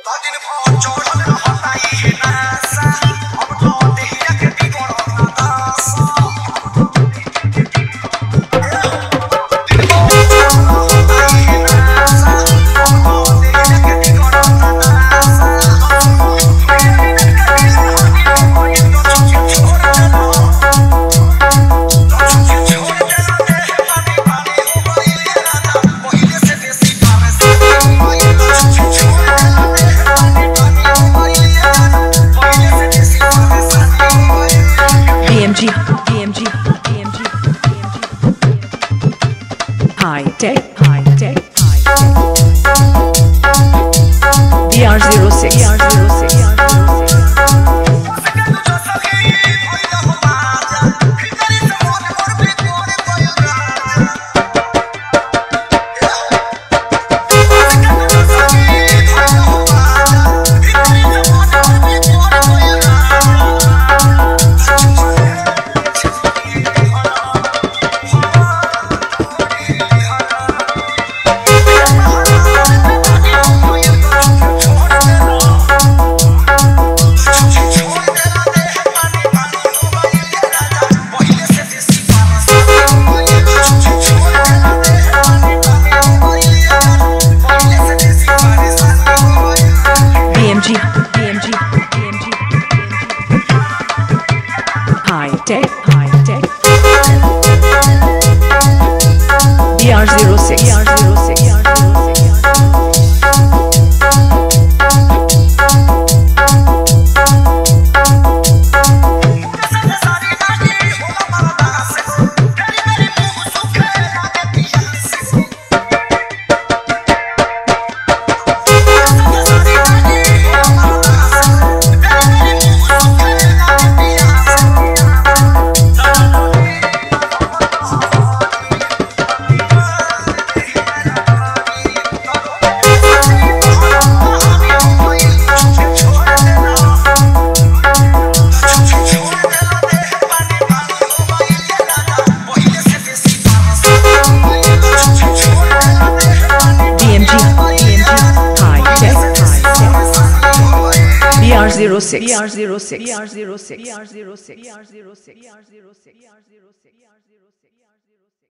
दिन भर चढ़ल BMG, BMG, BMG, BMG. High tech, high tech, high tech. BR06, BR06. BR06. High tech, high tech. BR06, BR06, BR06 BR06 BR06 BR06 BR06 BR06 BR06 BR06